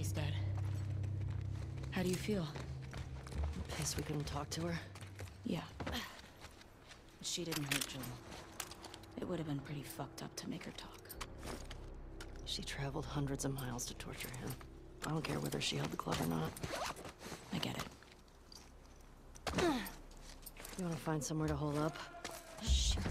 She's dead. How do you feel? Pissed we couldn't talk to her. Yeah. She didn't hurt Joel. It would have been pretty fucked up to make her talk. She traveled hundreds of miles to torture him. I don't care whether she held the club or not. I get it. You wanna find somewhere to hole up? Shit.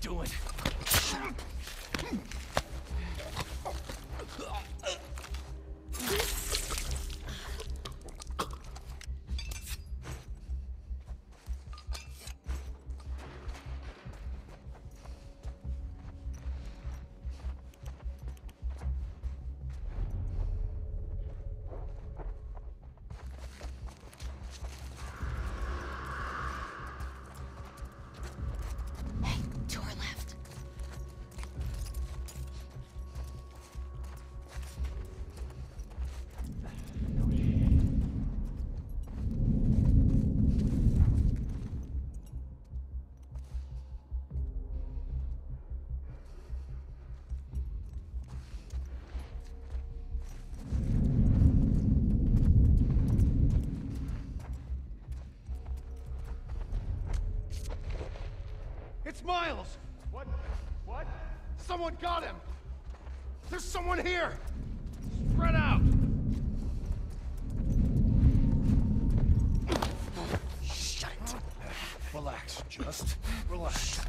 Doing? It's Miles! What? What? Someone got him! There's someone here! Spread out! Shut it. Relax, just relax.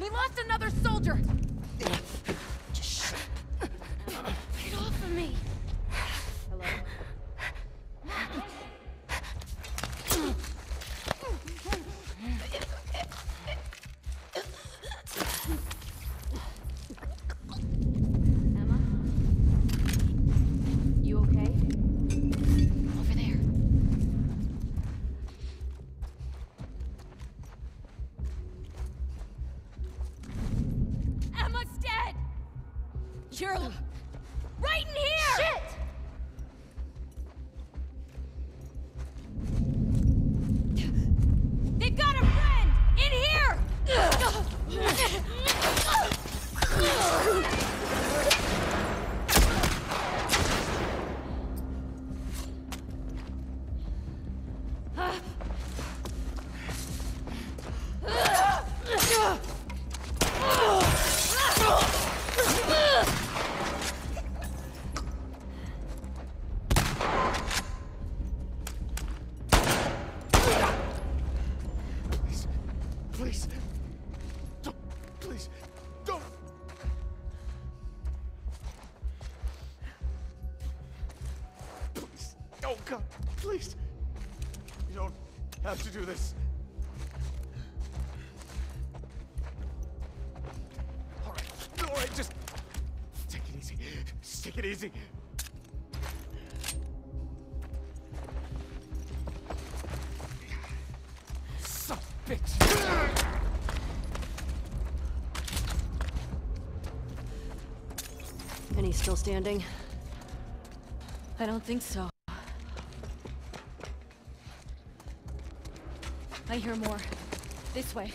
We lost another soldier! it easy. Son of a bitch. And he's still standing? I don't think so. I hear more. This way.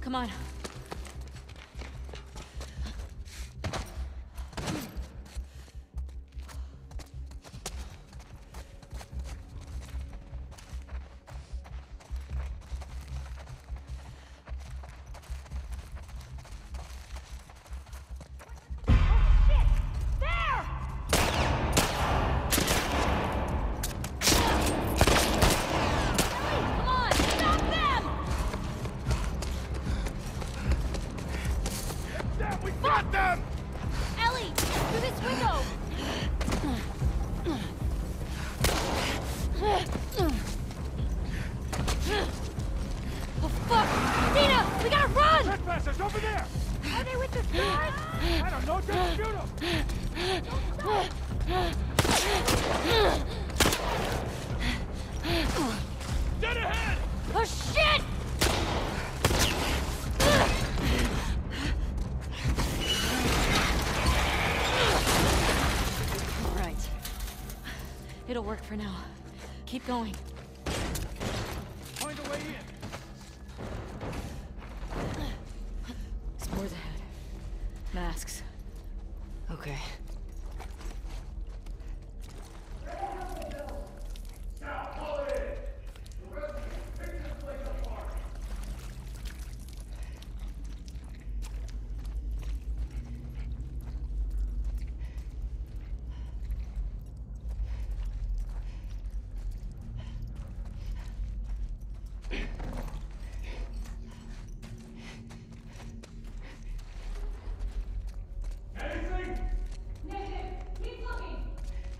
Come on. for now. Keep going. Find a way in! Spores ahead. Masks. Okay.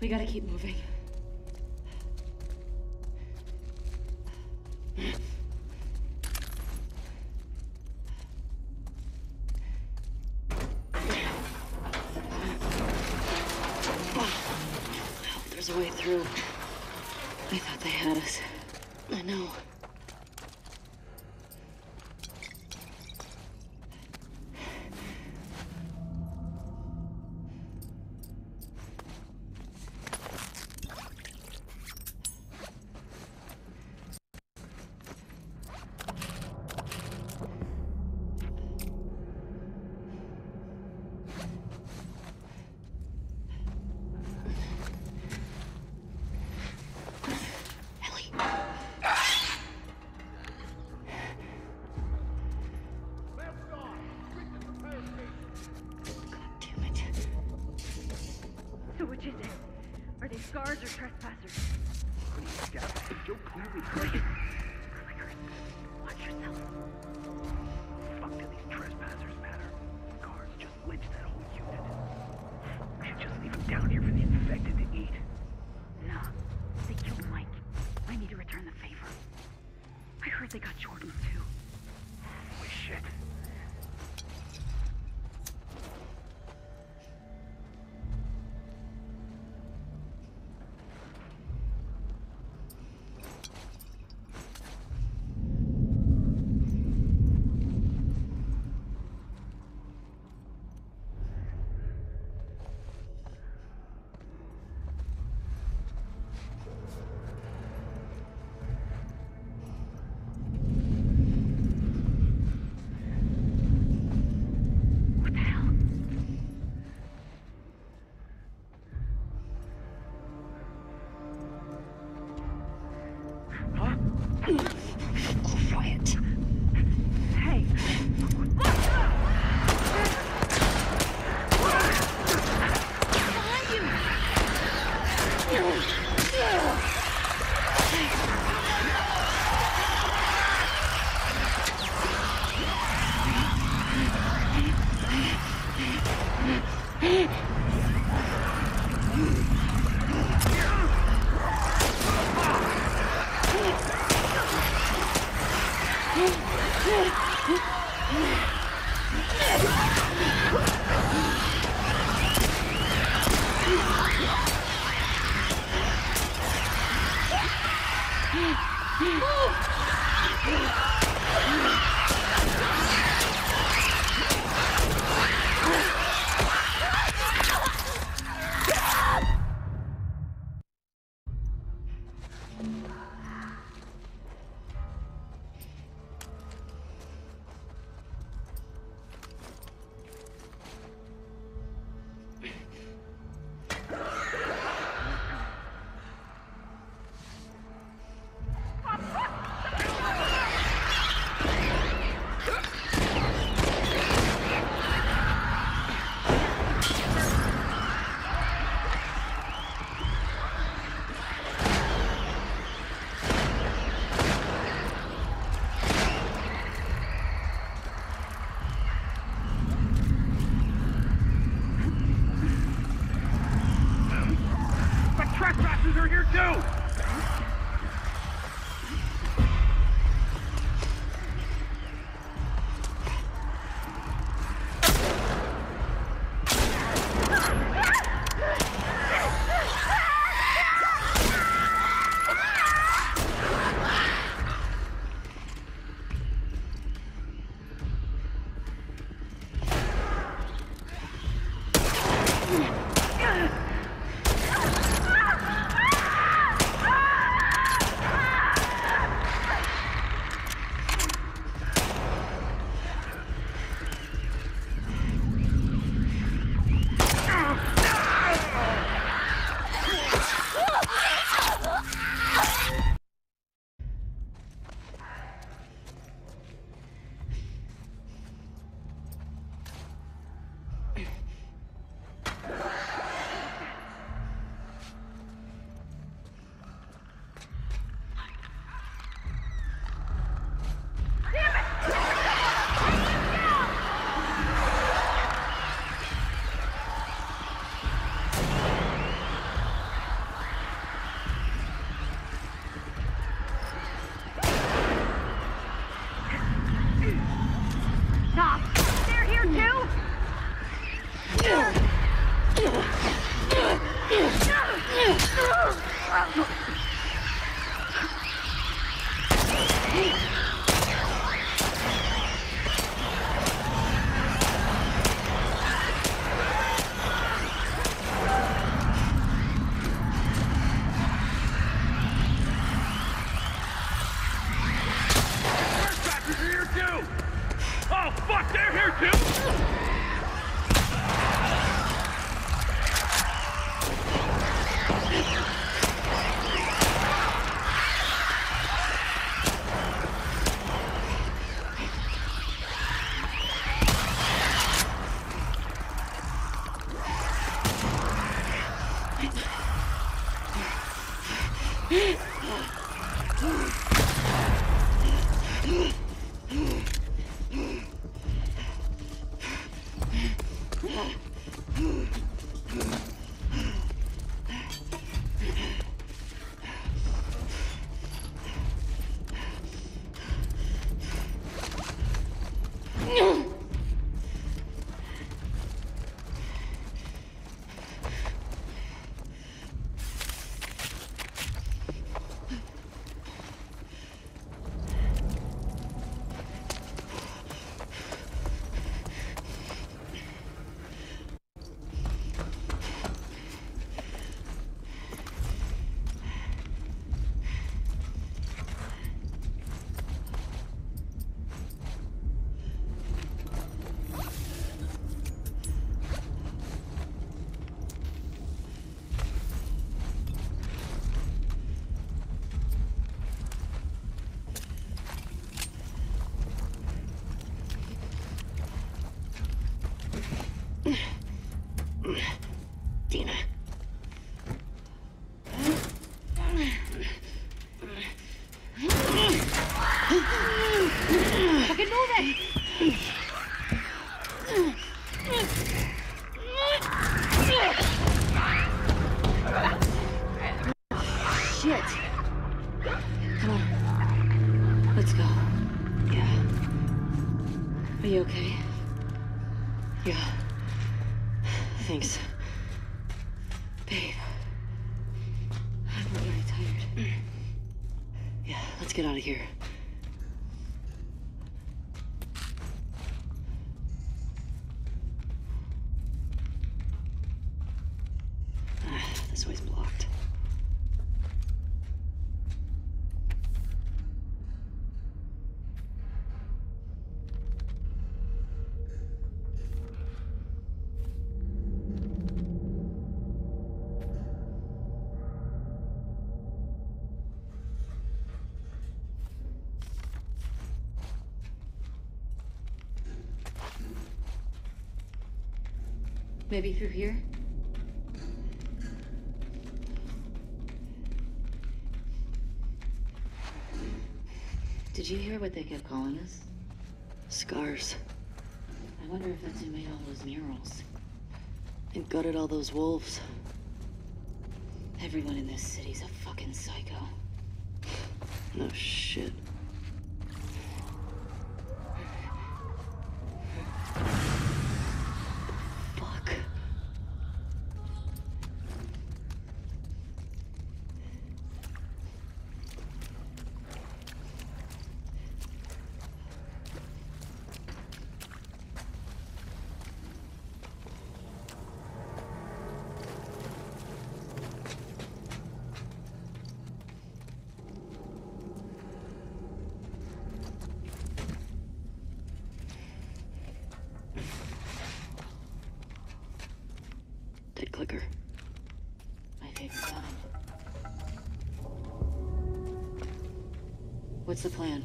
We gotta keep moving. The Okay. Maybe through here? Did you hear what they kept calling us? Scars. I wonder if that's who made all those murals. And gutted all those wolves. Everyone in this city's a fucking psycho. No shit. What's the plan?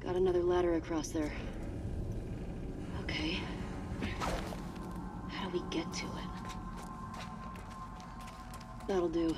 Got another ladder across there. Okay. How do we get to it? That'll do.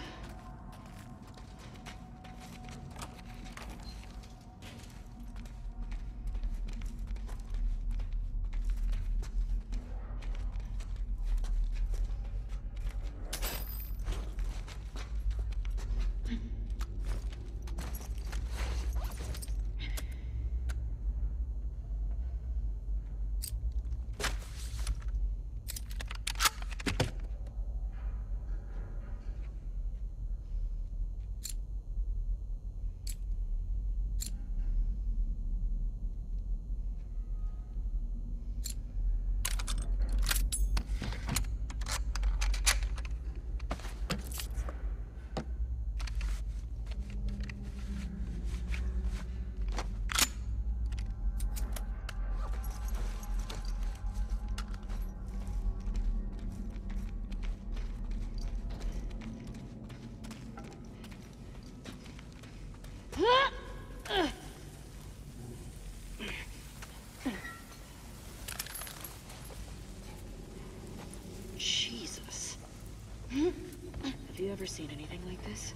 Ever seen anything like this?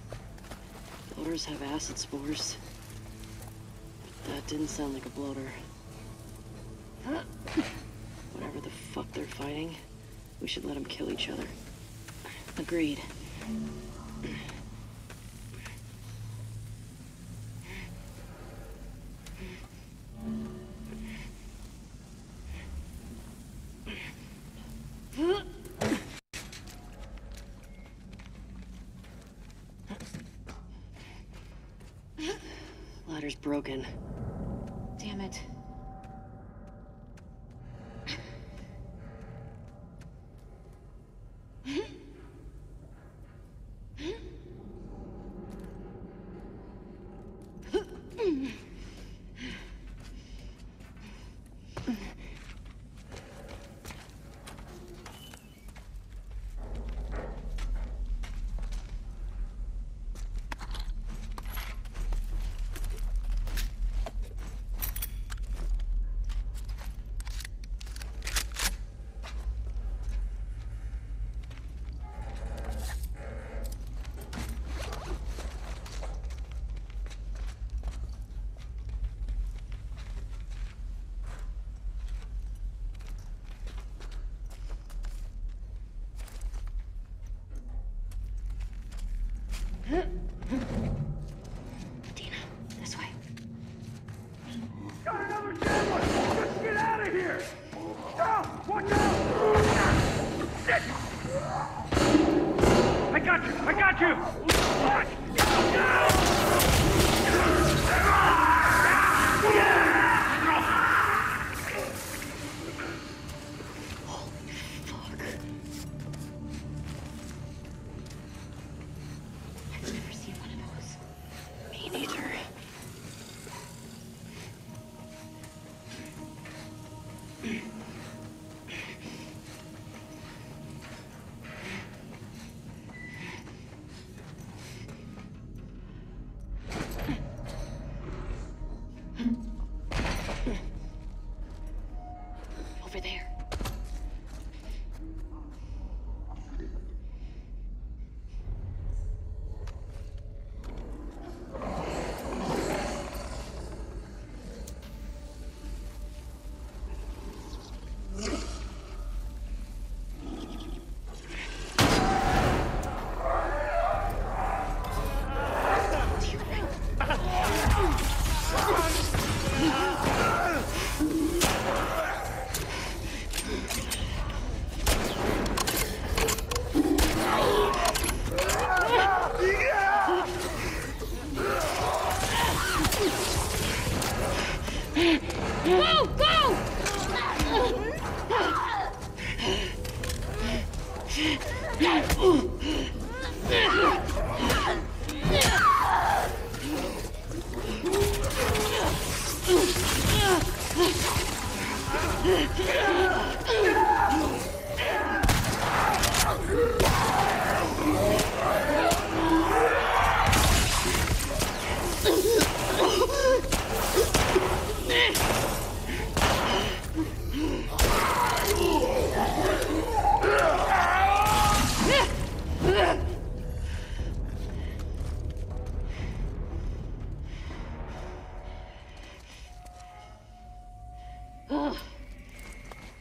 Bloaters have acid spores. But that didn't sound like a bloater. Whatever the fuck they're fighting, we should let them kill each other. Agreed.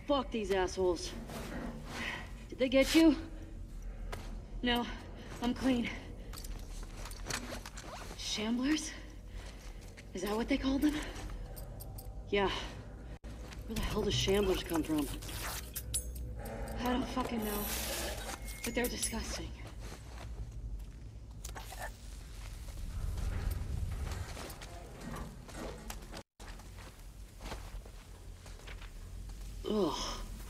Fuck these assholes. Did they get you? No, I'm clean. Shamblers? Is that what they called them? Yeah. Where the hell do shamblers come from? I don't fucking know. But they're disgusting. Ugh,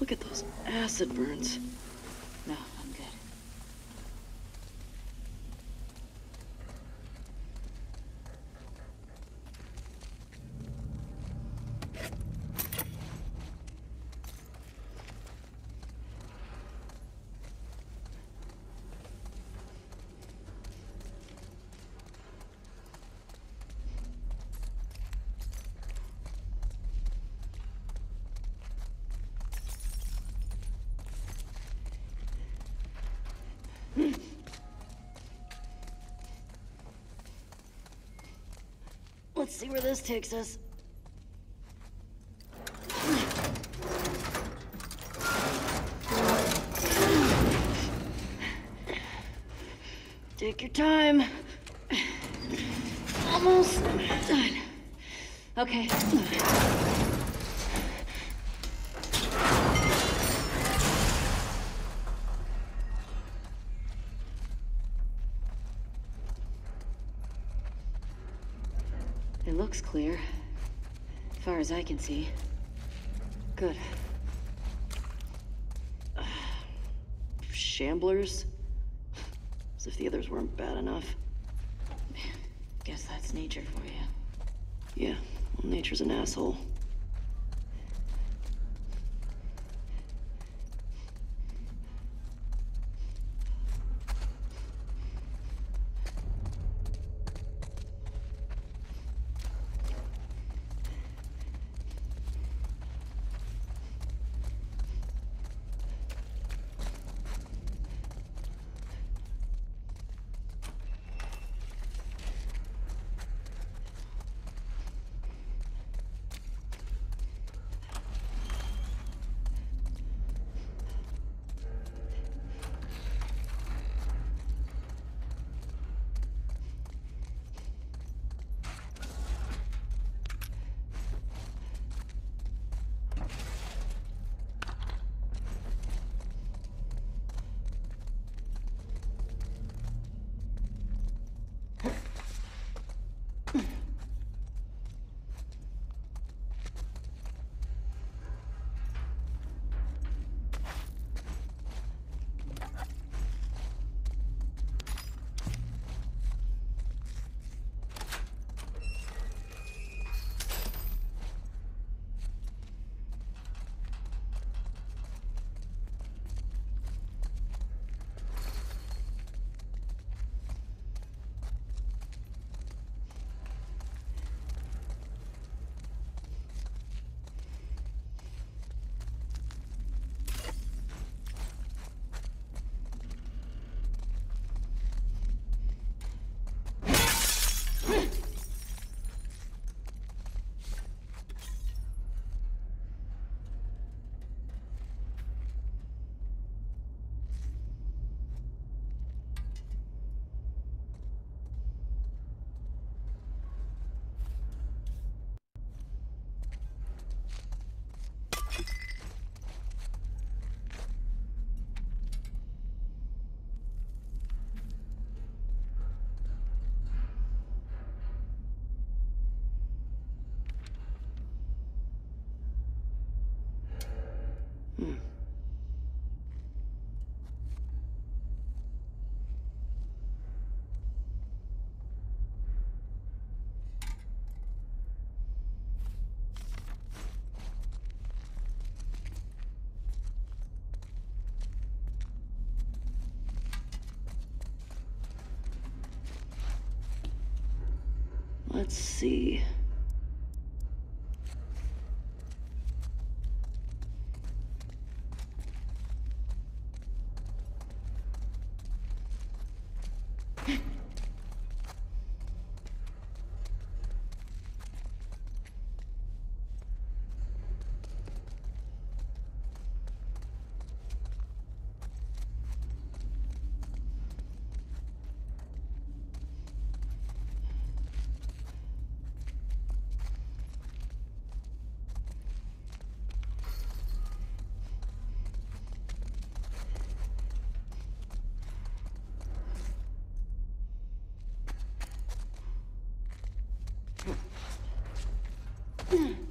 look at those acid burns. No, I'm good. Let's see where this takes us. Take your time. Almost done. Okay. Looks clear. As far as I can see. Good. Uh, shamblers? As if the others weren't bad enough. Guess that's nature for you. Yeah, well, nature's an asshole. Let's see. Hmm.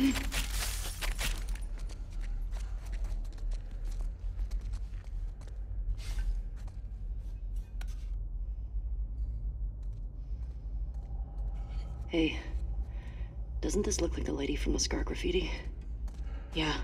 Hey, doesn't this look like the lady from the Scar graffiti? Yeah.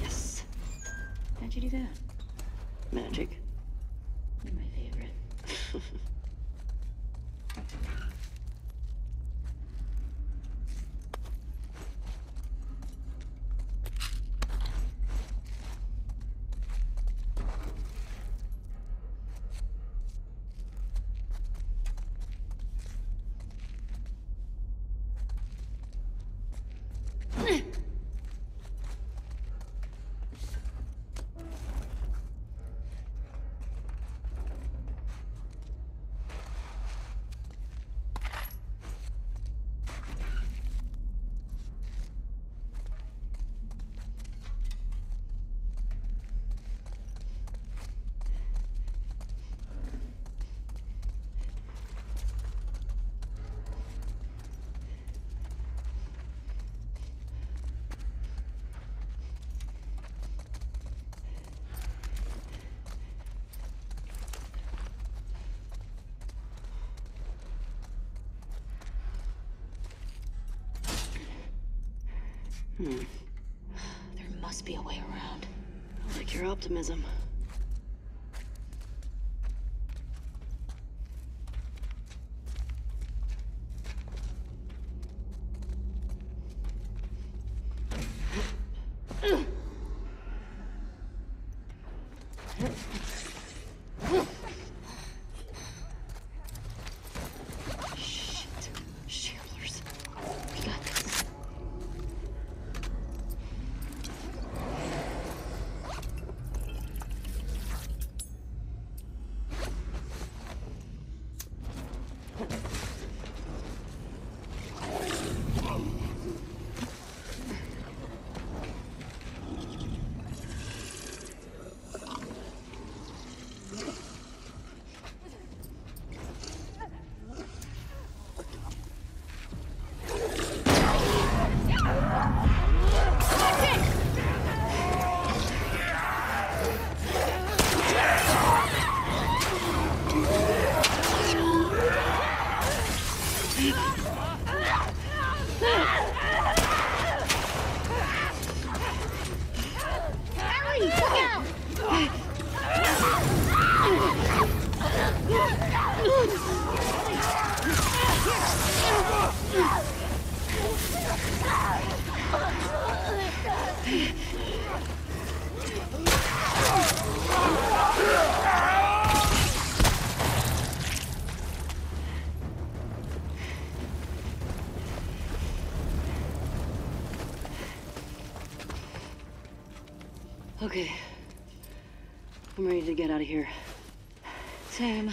Yes. You do that? Magic. Hmm. There must be a way around. I like your optimism. Get out of here. Same.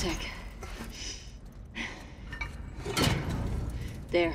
Emtech. There.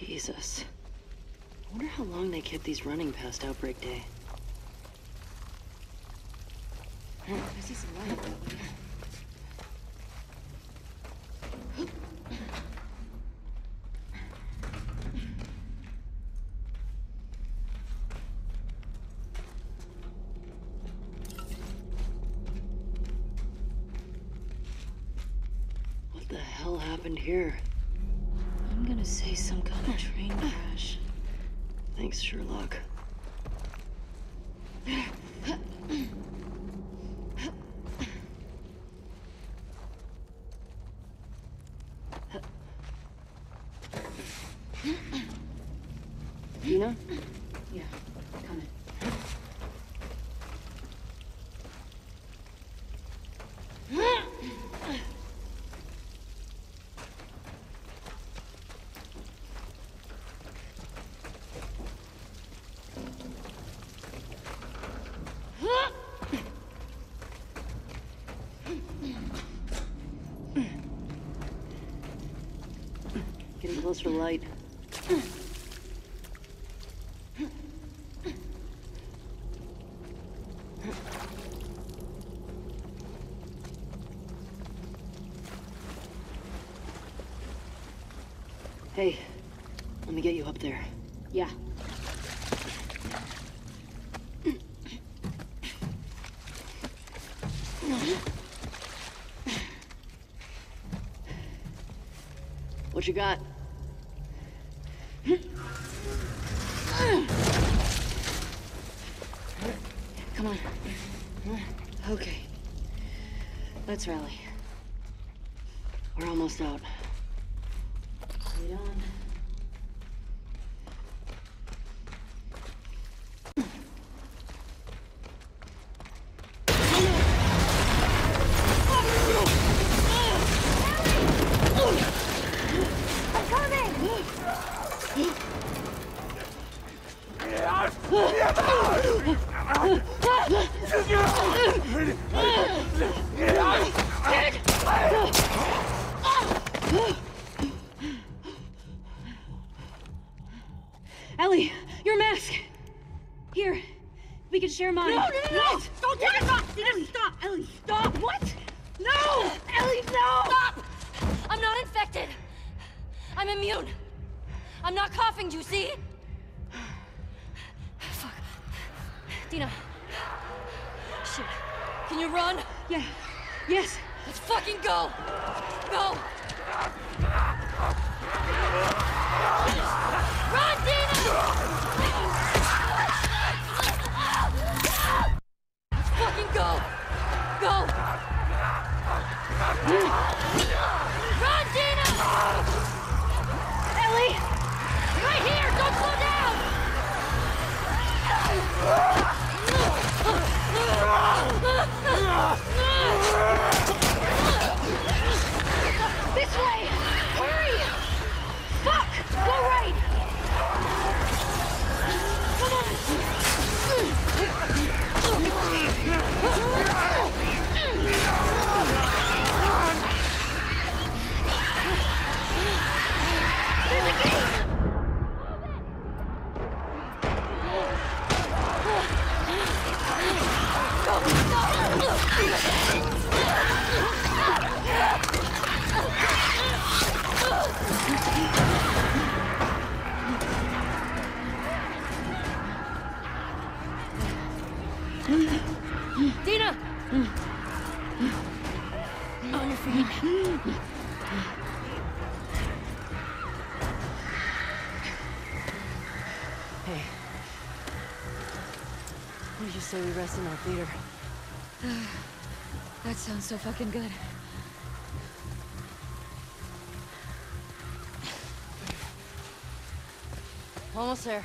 Jesus. I wonder how long they kept these running past Outbreak Day. I see some light. What the hell happened here? Yeah, Yeah, coming. Getting closer to light. What you got? Come on. Okay. Let's rally. We're almost out. Lead on. Ellie, your mask! Here, we can share mine. No, no, no, no! Don't take it off! Ellie, stop! Ellie, stop! What? No! Ellie, no! Stop! I'm not infected. I'm immune. I'm not coughing, do you see? Fuck. Dina. Shit. Can you run? Yeah. Yes. Let's fucking go! Go! Dina! On your feet. Hey. What did you say we rest in our theater? That sounds so fucking good. Almost there.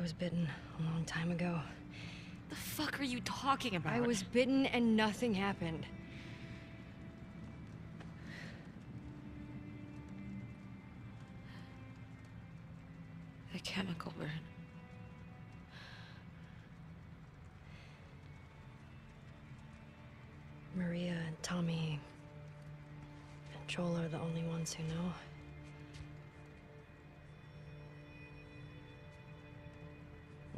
I was bitten a long time ago. The fuck are you talking about? I was bitten and nothing happened. A chemical burn. Maria and Tommy and Joel are the only ones who know.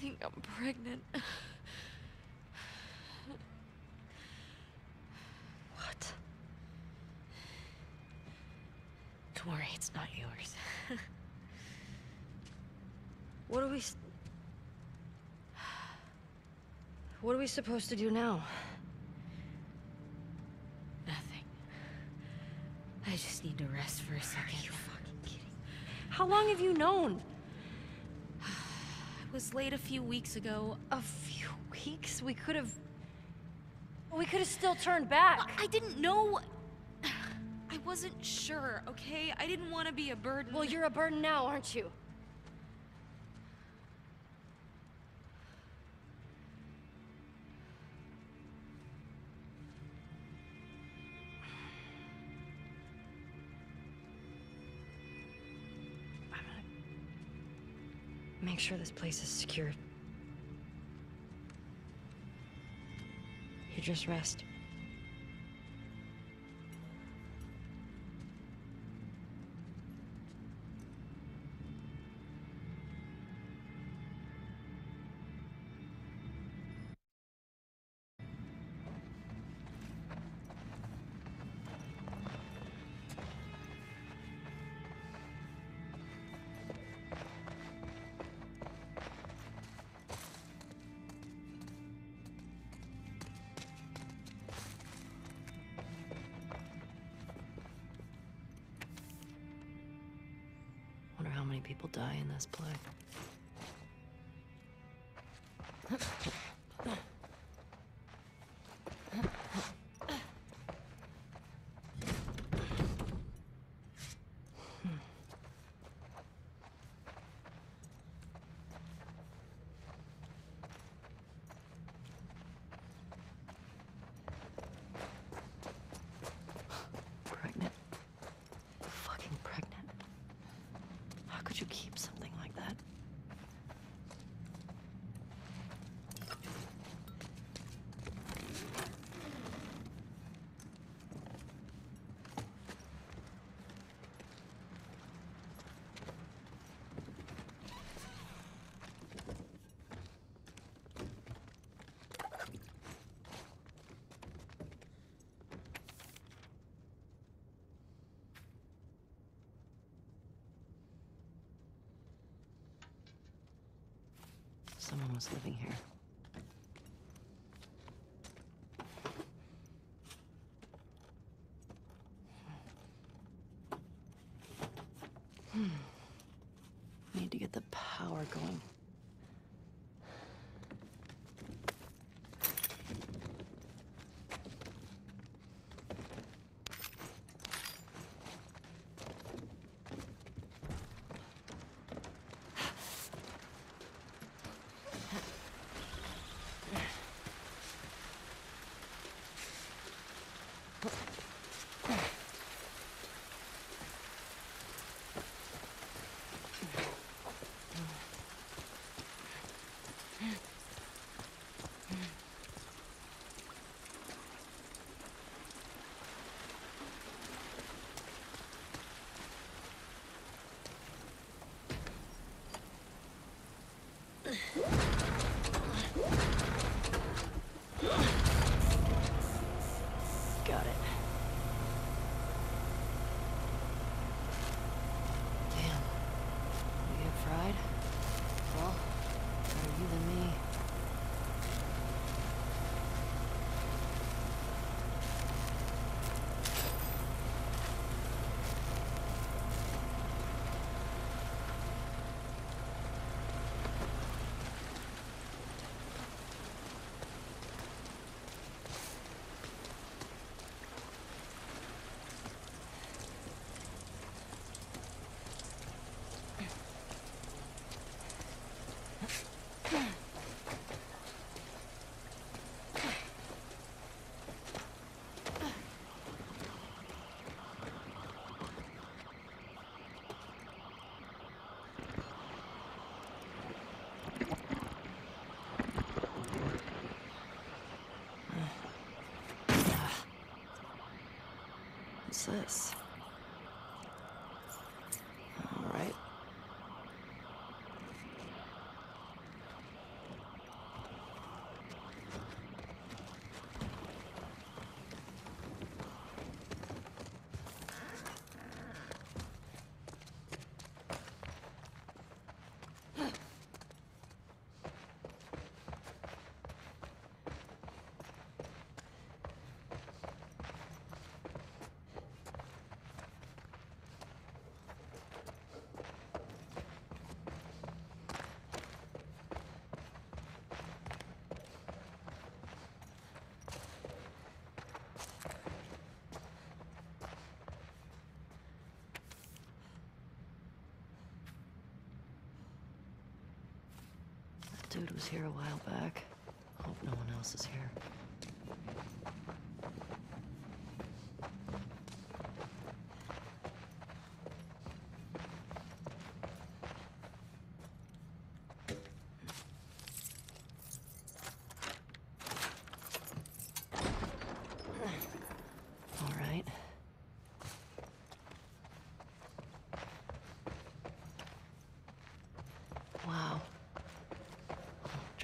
Think I'm pregnant. What? Don't worry, it's not yours. What are we. What are we supposed to do now? Nothing. I just need to rest for a second. Are you fucking kidding? How long have you known? Was late a few weeks ago. A few weeks? We could have. We could have still turned back. I didn't know. I wasn't sure, okay? I didn't want to be a burden. Well, you're a burden now, aren't you? Sure this place is secured. You just rest. Many people die in this play. Pregnant? Fucking pregnant. How could you keep something like that? Was living here. What's this? All right. That dude was here a while back. Hope no one else is here.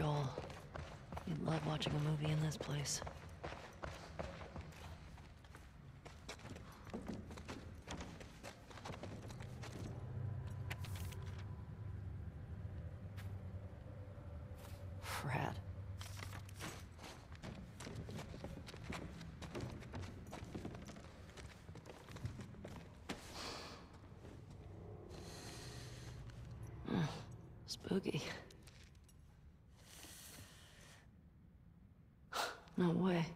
Joel, you'd love watching a movie in this place. Frat. Hmm, Spooky. No way.